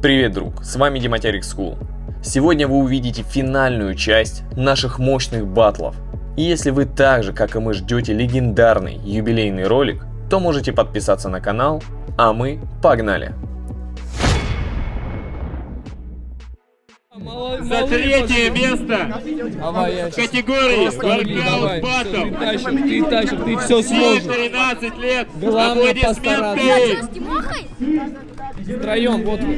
Привет, друг, с вами Дематерик School. Сегодня вы увидите финальную часть наших мощных батлов. И если вы так же, как и мы, ждете легендарный юбилейный ролик, то можете подписаться на канал, а мы погнали! За третье место в категории. Workout Ты Battle. тащишь, ты тащишь, ты все сможешь. 13 лет. Главное Тимохой? Втроем, вот вы.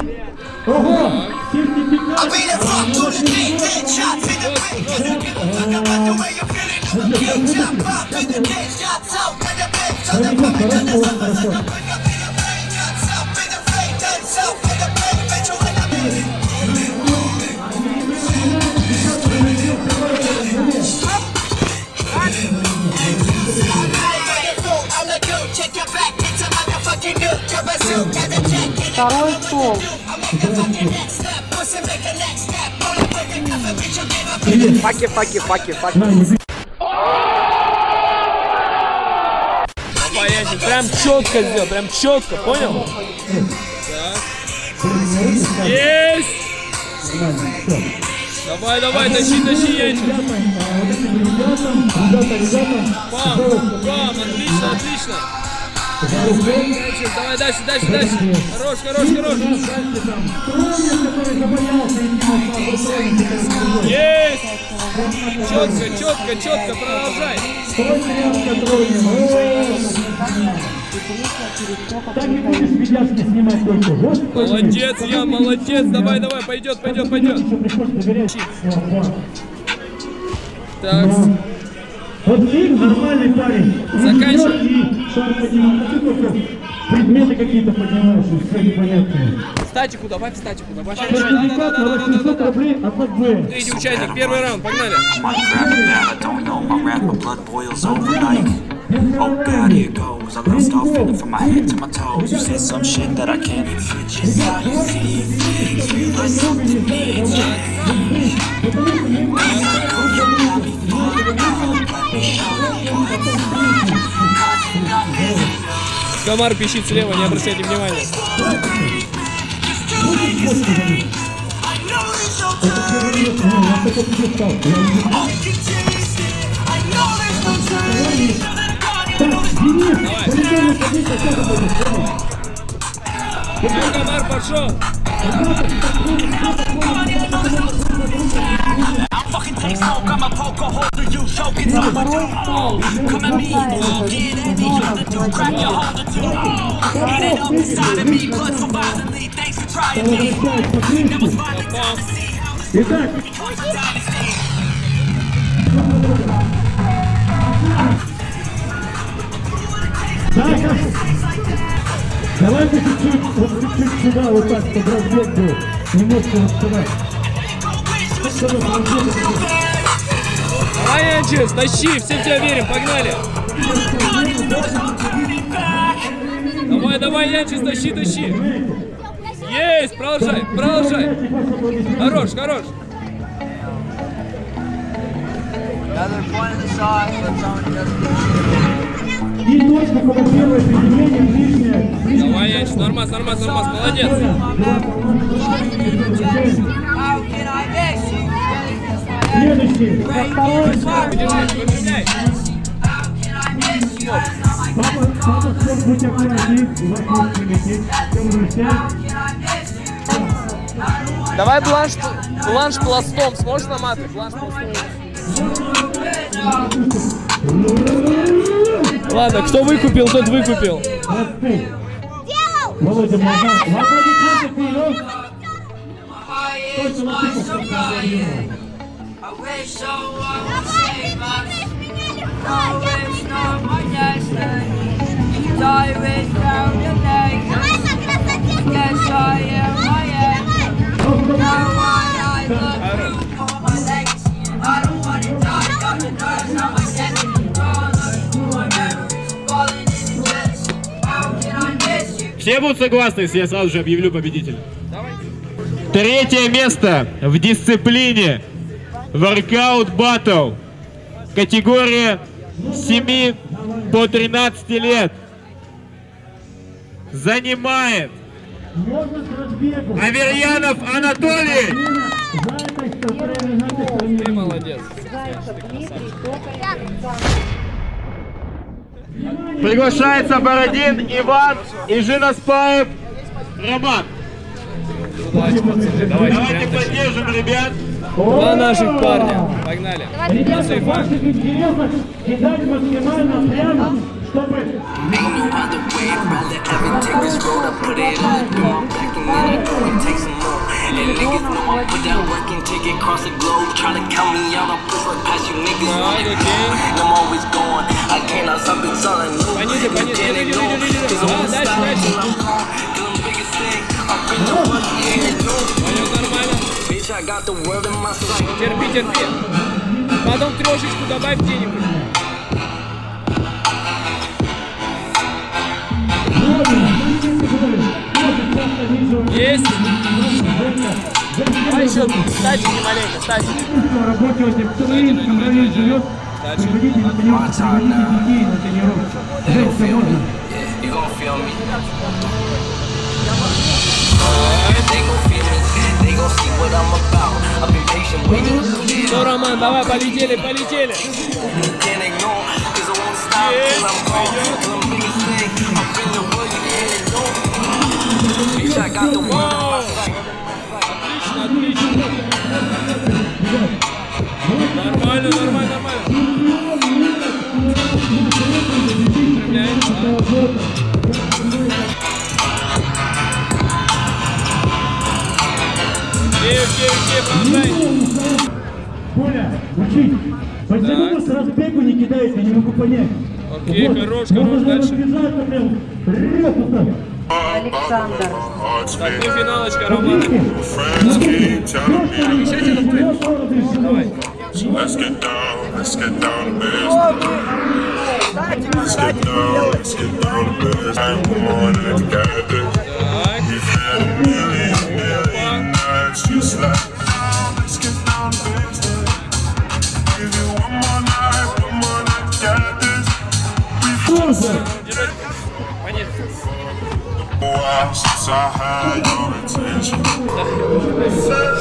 I mean, I fuck through the game, dead shots in the paint. Don't give a fuck about the way you're feeling. I'm king, top pop in the cage, shots out in the bed. So the woman to the sun, let's bring up in the in the in the the jacket. Второй стол. Факи, Янчик, прям четко сделал, прям четко, понял? Так. Есть! Давай, давай, тащи, тащи, Янчик. Пам, пам, отлично, отлично. Давай дальше, дальше, дальше. Хорош, хорош, хорош. Есть! Четко, четко, четко, продолжай. Молодец, я молодец, давай, давай, пойдет, пойдет, пойдет. Так, Вот Ник нормальный парень. Заканчивай. И шар поднимал. А ты только предметы какие-то поднимаешь, все непонятные. статику давай, в статику давай. Сертификат на 800 рублей от АБ. Третий участник, первый раунд, погнали. I know like Oh god, here goes I love start feeling from my head to my toes You said some shit that I can't even fit Just how you see things Realize something needs change Cool, you got me fucked up Комар пищит слева, не обращайте внимания. Пошел. Fucking smoke, I'm a poker holder, you choking on my Come at me, get me, you the dude, crack your holder too. Get it up inside of me, blood so violently, thanks for trying me. That was violent time to see how this becomes a dynasty. давайте чуть-чуть, вот чуть-чуть сюда, вот так, разбег был. Немножко вот сюда. Давай, Янчес, тащи, все в тебя верим, погнали. Давай, давай, Янчес, тащи, тащи. Есть, продолжай, продолжай. Хорош, хорош. И точка, когда первое соединение, ближнее, ближнее. Давай, Янчес, нормас, нормас, нормас, молодец. Следующий. Папа, папа, стоп, будь аккуратней. У вас может прилететь. Всем друзья. Давай бланш, бланш пластом, сможешь наматывать? Бланш пластом. Ладно, кто выкупил, тот выкупил. Вот ты. Делал! Володя, можно. В аплодисменты Все будут согласны, если я сразу же объявлю победителя? Третье место в дисциплине Workout Battle. Категория с 7 по 13 лет. Занимает. Аверьянов Анатолий! Ты молодец. Приглашается Бородин Иван и Женоспаев Роман. Давайте поддержим ребят. Два наших парня. Погнали. Ребята, в Иван. ваших интересах кидать максимально прямо, чтобы Ain't no other way around it. Ever take this road, I put it all through my back, and then it only takes some more. And niggas know I put that work and take it across the globe. Try to count me out, I'll push right past you niggas. Так, окей. I'm always going. I cannot stop it, son. Пониже, пониже. Лидер, лидер, лидер. А, дальше, дальше. Понял, нормально. Терпи, терпи. Потом трешечку добавь где-нибудь. Есть. А еще статики маленько, статики. работе районе живет, приходите на тренировку, детей на тренировку. Можно. Ну, Роман, давай, полетели, полетели. Can't ignore. Cause I won't stop Коля, учить. Почему вы с разбегу не кидаете, я не могу понять. Окей, хорош, хорош, Можно дальше. разбежаться прям резко так. Александр. Так, ну финалочка, Роман. Давай. Let's get down, let's get down to business. Let's get down, let's get down to business. And let's get. Так, We've had a million, million nights just like this. Let's get down to business. Give you one more night, one more night, got this. держать. Пониже. While since I had your attention.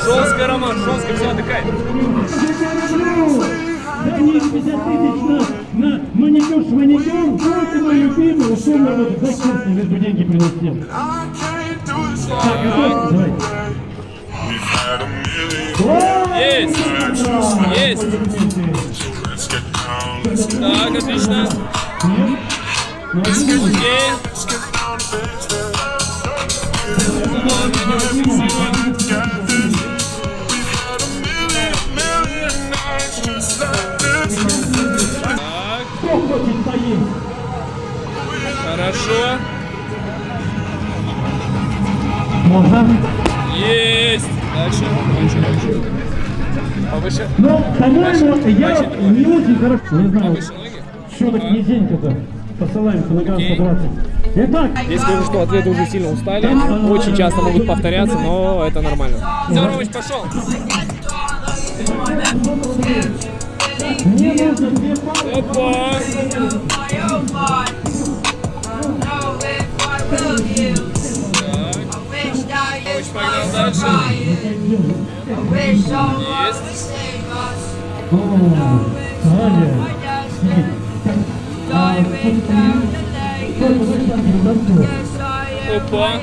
Жестко, Роман, жестко, все, отдыхай. Мне 50 тысяч на, на маникюр, любимую, условно вот за честно, лишь бы деньги приносил. I can't do this Так? Давай. Есть, есть. Так, отлично. Хорошо. Можно. Есть. Дальше. Дальше, дальше. Повыше. Но, по-моему, я не очень хорошо, не знаю, что так низенько-то. Посылаем килограмм 120. Итак, Здесь скажу, что атлеты уже сильно устали. Очень часто могут повторяться, но это нормально. Здорович, пошел. мне нужно две пары. Опа. Повыше погнал дальше. Есть. Далее. Опа.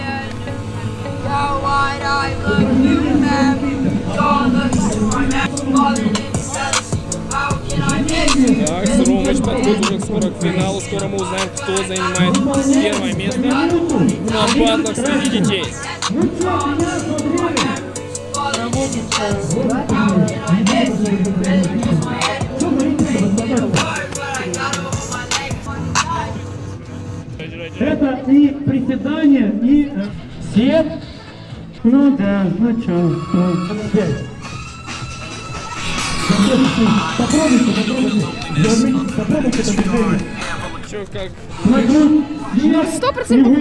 Ромыч подходит уже скоро к финалу. Скоро мы узнаем, кто занимает первое место на батлах среди детей. Это и приседание, и э, сет. Ну да, ну чё, ну, пять. Попробуйте, попробуйте. Чё, как? Сто процентов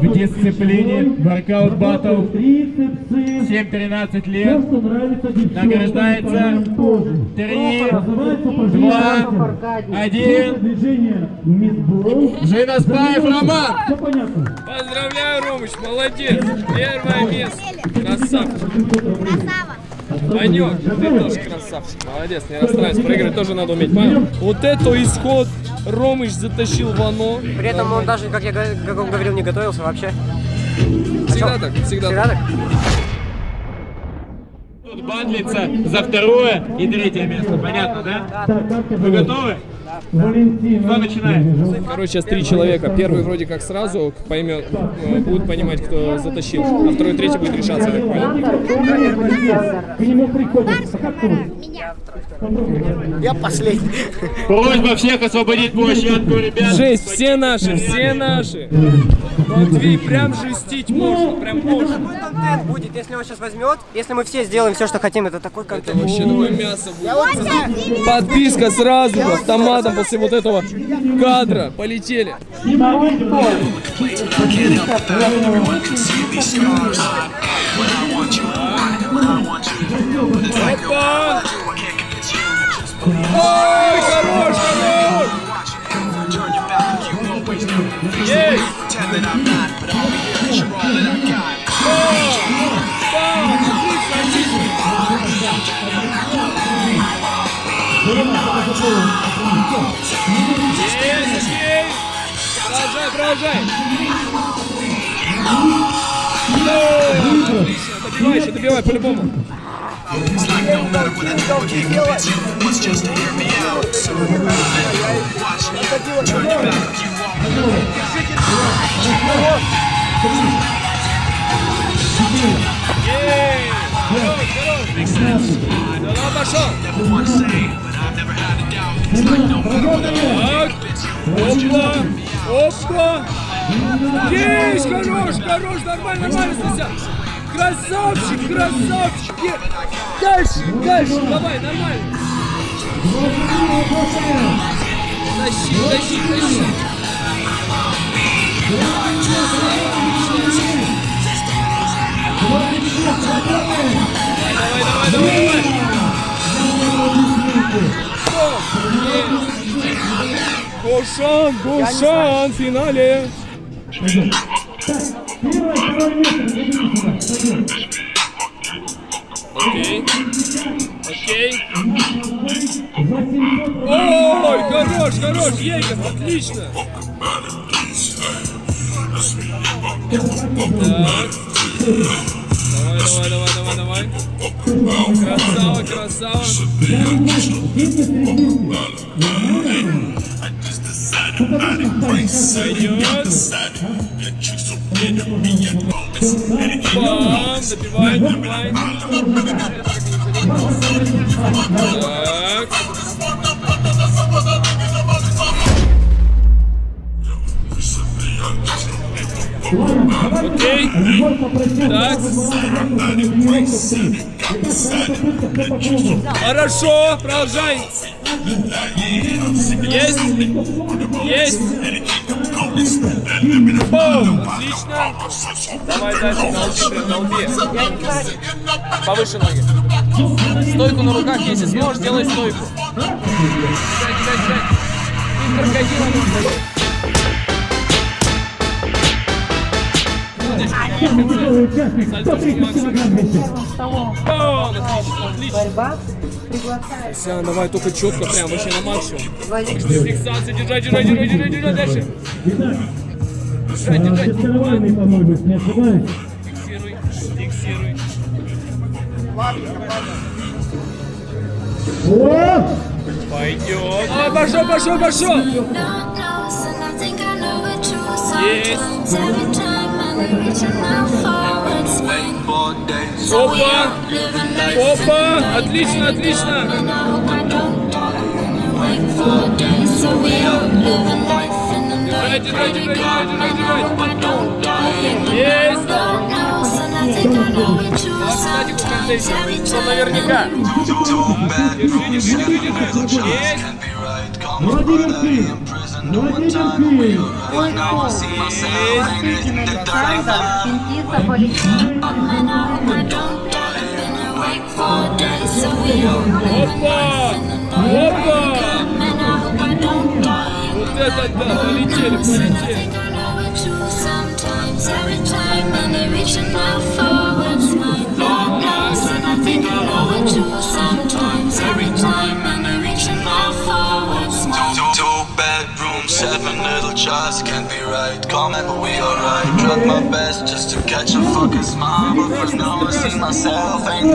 В дисциплине воркаут батл Трицепсы. 7-13 Все, лет. Награждается тоже. Три, Называется два, упражнение. один. Движение мисбол. Жиноспаев Роман! Все понятно. Поздравляю, Ромыч, молодец. Первое место. Красавчик. Красава. Ванек, ты тоже красавчик. Молодец, не расстраивайся. Проиграть тоже надо уметь, понял? Вот это исход. Ромыч затащил Вано. При этом он даже, как я как он говорил, не готовился вообще. Всегда так, всегда Всегда так. так? Тут батлится за второе и третье место. Понятно, да? Как Вы готовы? Кто начинает? Короче, сейчас три человека. Первый вроде как сразу поймет, э, будут понимать, кто затащил. А второй, третий будет решаться, я так понял. Я последний. Просьба всех освободить площадку, ребят. Жесть, все наши, все наши. Матвей, прям жестить можно, прям можно. Контент будет, если он сейчас возьмет. Если мы все сделаем все, что хотим, это такой Это контент. вообще такое мясо будет. Подписка сразу, автоматом после вот этого кадра. Полетели. Опа! Ой, хорош, хорош! Есть! Есть, есть! Продолжай, продолжай! Отлично, добивай еще, добивай по-любому. Ей! Хорош, хорош! Давай, пошел! Опа, опа! Есть, хорош, хорош, нормально, нормально, Стася! Красавчик, красавчик! Дальше, дальше, давай, нормально! Тащи, тащи, тащи! Давай, давай, давай, давай! Гошан, Гошан, в финале! Окей. Окей. За 700 Ой, хорош, хорош, Ейков, отлично. Так. Давай, давай, давай, давай, давай. Красава, красава. Пойдет. Бам, добивай, добивай. Так. Окей. Так. Хорошо, продолжай. Есть. Есть. Бум. Отлично. Давай дальше, на прям на лби. Повыше ноги. Стойку на руках, если сможешь, делай стойку. Кидай, кидай, кидай. И отлично. Сян, давай только четко, прям вообще на максимум. Фиксация, держай, держай, держай, держай, держай, дальше. Держай. фехтовальный, по-моему, не ошибаюсь. Фиксируй, фиксируй. О! Пойдет. А, пошел, пошел, пошел. Есть. Опа. Опа. Отлично, отлично. Держай, держай, держай, держай, держай. Есть. Кстати, в контейнер. Что наверняка. Держи, держи. Владимир Ким. Опа! Опа! Вот это да, полетели, полетели. Sometimes, every time, and they reaching out jars, can't be right. Comment, but we alright. Tried my best just to catch a fucking smile, but first now I see myself. Ain't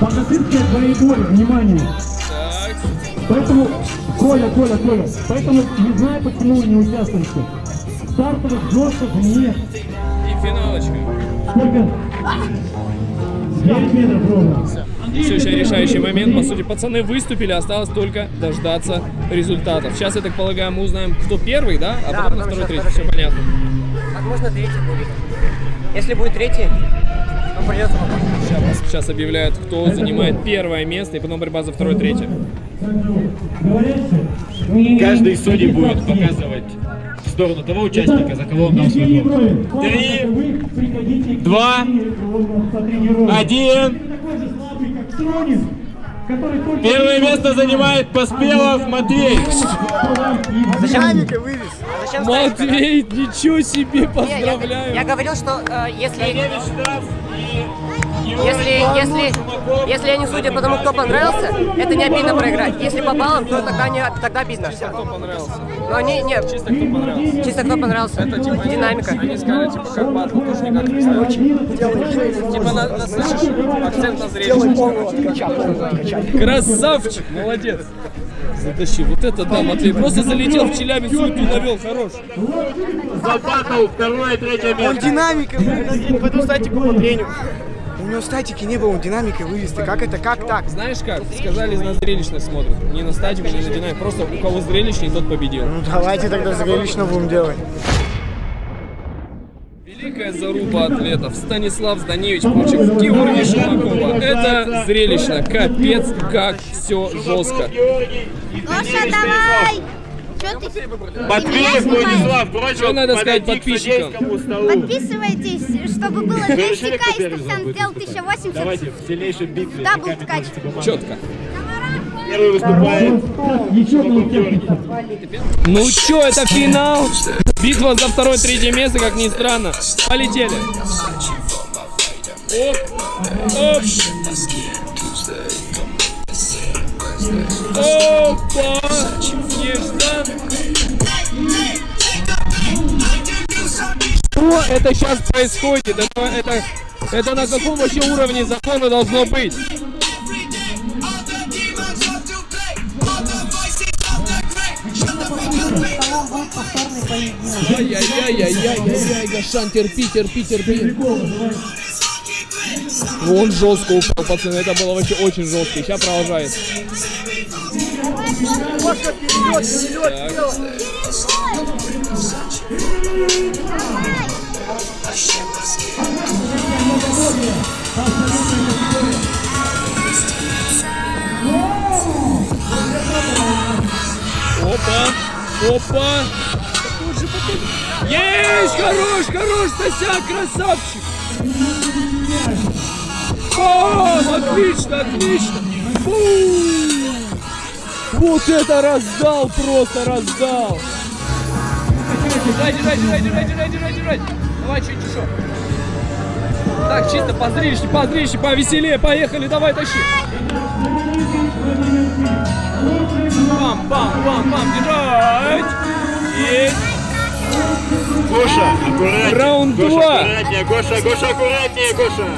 Богатырская волейболе, внимание. Так, Поэтому, Коля, Коля, Коля, поэтому не знаю, почему вы не участвуете. Стартовых жестких нет. и финалочка. Сколько? 9 метров ровно. Сейчас решающий момент. По сути, пацаны выступили, осталось только дождаться результатов. Сейчас, я так полагаю, мы узнаем, кто первый, да? А Да, потом на потом второй, еще третий. Все понятно. Возможно, третий будет. Если будет третий, то придется попасть. Сейчас, сейчас объявляют, кто занимает первое место, и потом борьба за второе, третье. Каждый судей будет показывать в сторону того участника, за кого он дал свой голос. Три, два, один. Первое место занимает Поспелов Матвей. Зачем? Зачем ставить Матвей, ничего себе, я, поздравляю. я говорил, что э, если, Коневич и если, если, если я не судя по тому, кто понравился, это не обидно проиграть. Если по баллам, то тогда, не, тогда обидно. Все. Кто понравился? Но не, нет, Чисто кто понравился? чисто кто понравился. Это типа Динамика. Они сказали, типа, как батл, тоже никак не представляешь. Типа, на, на, слышишь, акцент на зрелище. Красавчик, молодец. Затащи, вот это да, Матвей, просто залетел в Челябинск, суету навел, хорош. за батл второе и третье место. Динамика, блин, пойду статику по трению. У него статики не было, динамика вывести. Как это, как так? Знаешь как? Сказали, на зрелищность смотрят. Не на статику, не на динамику. Просто у кого зрелищней, тот победил. Ну давайте тогда зрелищно будем делать. Великая заруба атлетов. Станислав Зданевич против Георгия Шумакова. Это зрелищно. Капец, как все жестко. Гоша, давай! Что ты? Матвеев Владислав Что надо сказать подписчикам? Подписывайтесь, чтобы было 200 Завершили к, и каперы Стефан будет сделал выступать. 1080. Давайте в сильнейшей битве. Да, будет ножницы, бумага. Четко. Первый выступает. Ну чё, это финал. Битва за второе, третье место, как ни странно. Полетели. Оп. Оп. Опа. Что это сейчас происходит? Это, это, это на каком вообще уровне закона должно быть? Ай-яй-яй-яй-яй-яй, Гашан, терпи, терпи, терпи. Он жестко упал, пацаны, это было вообще очень жестко. Сейчас продолжает. Так. Опа, опа. Тут же, потом. Есть, хорош, хорош, Стасяк, красавчик. О, отлично, отлично. Фу. Вот это раздал, просто раздал. Держай, держай, держай, держай, держай, держай, держай. Давай чуть еще. Так, чисто по зрелищу, по зрелищу, повеселее, поехали, давай, тащи. Пам, пам, пам, пам, держать. Есть. Гоша, аккуратнее. Раунд Гоша, два. аккуратнее, Гоша, Гоша, аккуратнее, Гоша.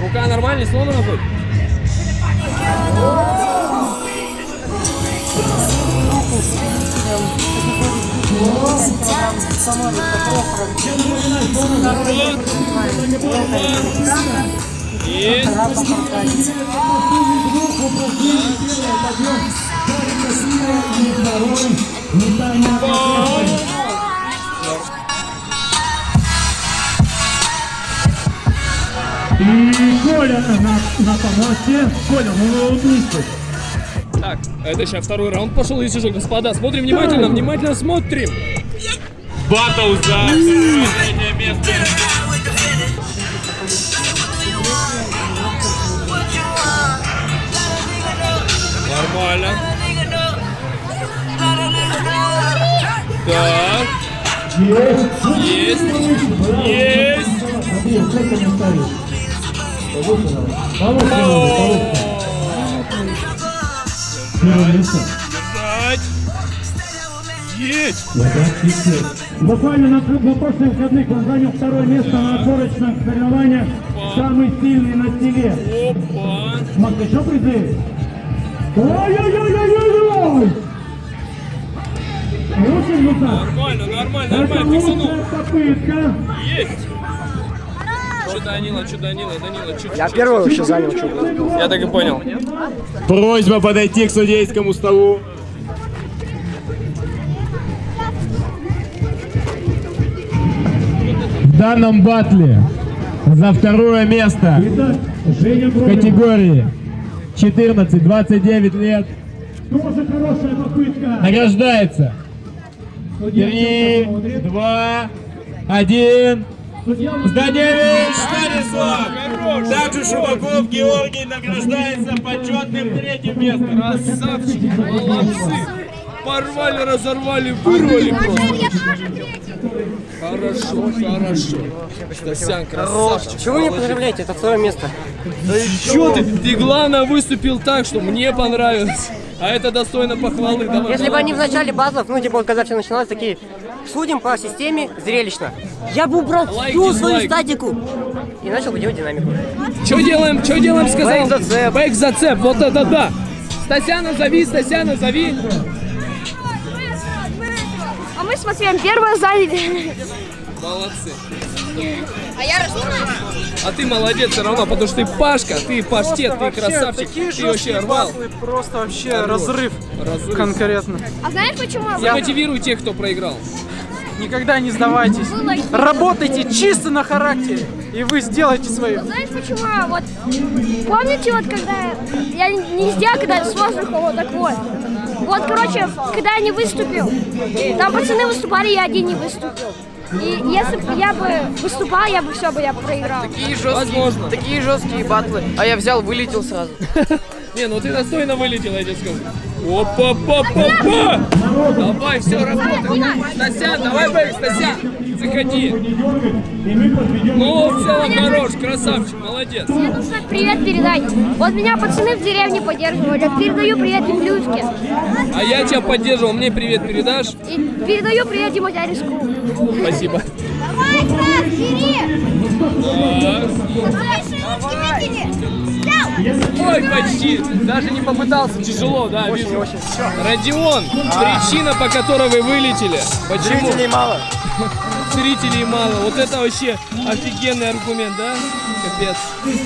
Рука нормально, сломана хоть? Есть. И Коля на, на помосте. Коля, ну улыбнись. Так, это сейчас второй раунд пошел, если что, господа. Смотрим внимательно, внимательно смотрим. Батл за третье место. Нормально. Так, Есть. есть, есть. Андрей, Первое место. Держать. Есть. Буквально на, на прошлых выходных он занял второе место на отборочных соревнованиях «Самый сильный на селе». Опа. Макс, еще призы? Ой-ой-ой-ой-ой! Хороший результат. Нормально, нормально, Это нормально. Фиксанул. лучшая попытка. Есть. Че Данила, че Данила, Данила, че... Я первый вообще занял, че. Я так и понял. Просьба подойти к судейскому столу. В данном батле за второе место в категории 14-29 лет награждается 3, 2, 1... Стадевич Станислав. Также Шубаков Георгий награждается почетным третьим местом. Красавчики, молодцы. Порвали, разорвали, вырвали. Хорошо, хорошо. Стасян, красавчик. Чего вы не поздравляете? Это второе место. Да еще ты? Ты, главное, выступил так, что мне понравилось. А это достойно похвалы. Если бы они в начале базов, ну, типа, вот когда все начиналось, такие, судим по системе зрелищно. Я бы убрал Лайк, всю свою дизлайк. статику и начал бы делать динамику. Что делаем? Что делаем, сказал? Back зацеп. Back зацеп, вот это да. Стасяна зови, Стасяна зови. А мы с Матвеем первое заняли. Молодцы. А я расстроилась. А ты молодец все равно, потому что ты Пашка, ты паштет, ты красавчик, ты вообще рвал. Просто вообще разрыв Разрыв. конкретно. А знаешь почему? Замотивируй тех, кто проиграл. Никогда не сдавайтесь. Работайте чисто на характере, и вы сделаете свое. Знаешь почему? Вот помните вот когда я не сделал, когда с воздуха вот так вот. Вот, короче, когда я не выступил, там пацаны выступали, я один не выступил. И если бы я бы выступал, я бы все бы я проиграл. Такие жесткие, Возможно. такие жесткие батлы. А я взял, вылетел сразу. Не, ну ты достойно вылетел, я тебе скажу. Опа-па-па-па! Давай, все, работаем. Стасян, давай бэк, Стасян. Заходи. Ну, в целом хорош, красавчик, молодец. Мне нужно привет передать. Вот меня пацаны в деревне поддерживали. Я передаю привет Демлюшке. А я тебя поддерживал, мне привет передашь? И передаю привет Димотяриску. Спасибо. Давай, Стас, бери! Ой, почти. Даже не попытался. Тяжело, да, вижу. Родион, причина, по которой вы вылетели. Почему? Зрителей мало. Зрителей мало. Вот это вообще офигенный аргумент, да? Капец.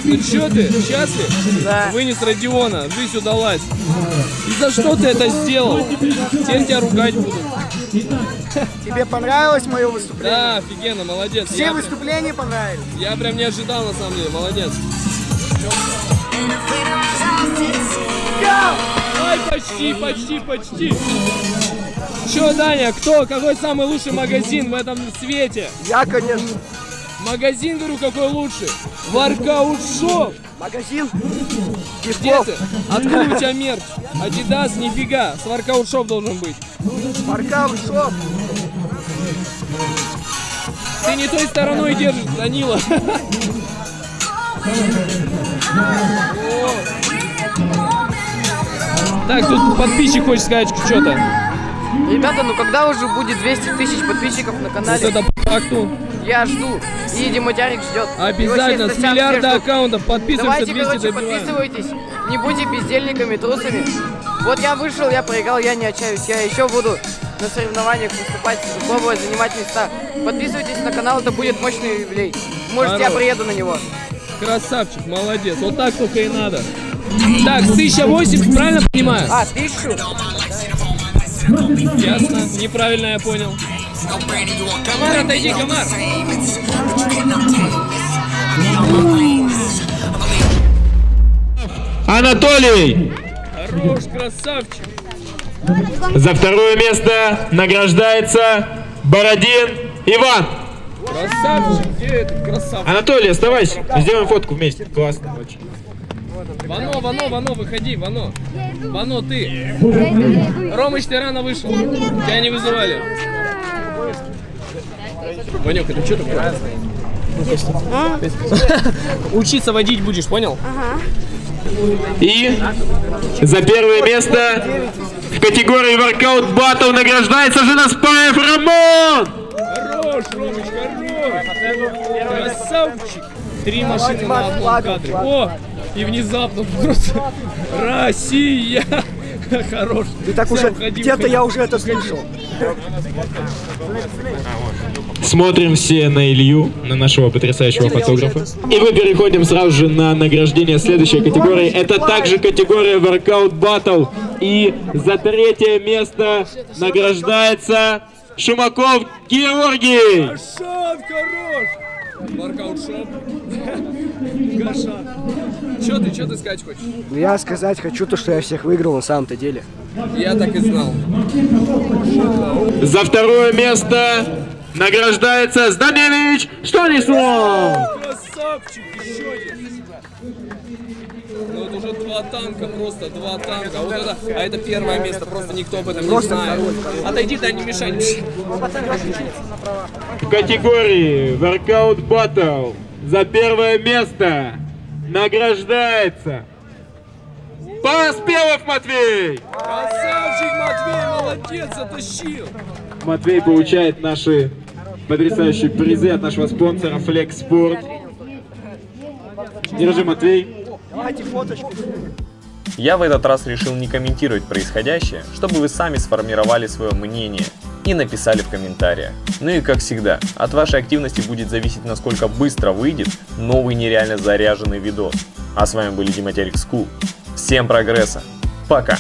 Ну чё ты, счастлив? Да. Вынес Родиона, жизнь удалась. И за что ты это сделал? Теперь тебя ругать будут. Тебе понравилось мое выступление? Да, офигенно, молодец. Все Я, выступления понравились? я прям не ожидал, на самом деле, молодец. Ай, почти, почти, почти. Чё, Даня, кто, какой самый лучший магазин в этом свете? Я, конечно. Магазин, говорю, какой лучший? Воркаут шоп. Магазин. Где ты? Откуда у тебя мерч? Адидас, нифига. С воркаут шоп должен быть. Воркаут шоп. Ты не той стороной держишь, Данила. Так, тут подписчик хочет сказать что-то. Ребята, ну когда уже будет 200 тысяч подписчиков на Вот канале? это по факту. Я жду. И Диматярик ждет. Обязательно, с миллиарда аккаунтов подписываемся, Давайте, 200 короче, добиваем. подписывайтесь. Не будьте бездельниками, трусами. Вот я вышел, я проиграл, я не отчаюсь. Я еще буду на соревнованиях выступать, пробовать занимать места. Подписывайтесь на канал, это будет мощный юбилей. Может, я Хорош. приеду на него. Красавчик, молодец. Вот так только и надо. Так, 1080, правильно понимаю? А, тысячу? Ясно, неправильно я понял. Комар, отойди, комар. Анатолий Хорош, красавчик. За второе место награждается Бородин Иван. Красавчик, где этот красавчик? Анатолий, оставайся. Сделаем фотку вместе. Классно очень. Вано, Вано, Вано, выходи, Вано. Вано, ты. Ромыч, ты рано вышел. Тебя не вызывали. Ванек, это что такое? Учиться водить будешь, понял? И за первое место в категории Workout Battle награждается Женаспаев Рамон. Хорош, Ромыч, хорош. Красавчик. Три машины на одном кадре. О, и внезапно просто Россия. Хорош. Ты так уже, где-то я уже это слышал. Смотрим все на Илью, на нашего потрясающего фотографа. И мы переходим сразу же на награждение следующей категории. Это также категория Workout Battle. И за третье место награждается Шумаков Георгий. Хорош. Воркаут шоп. Гашан. Че ты, че ты сказать хочешь? Ну, Я сказать хочу то, что я всех выиграл на самом-то деле. Я так и знал. За второе место награждается Зданевич Станислав. Красавчик, еще один. Ну это уже два танка, просто два танка. А Вот это, а это первое место, просто никто об этом не знает. Отойди, да не мешай. не мешай. В категории Workout Battle за первое место награждается Поспелов Матвей. Красавчик, Матвей, молодец, затащил. Матвей получает наши потрясающие призы от нашего спонсора Flex Sport. Держи, Матвей. Давайте фоточку. Я в этот раз решил не комментировать происходящее, чтобы вы сами сформировали свое мнение и написали в комментариях. Ну и как всегда, от вашей активности будет зависеть насколько быстро выйдет новый нереально заряженный видос. А с вами были Диматерик School. Всем прогресса. Пока.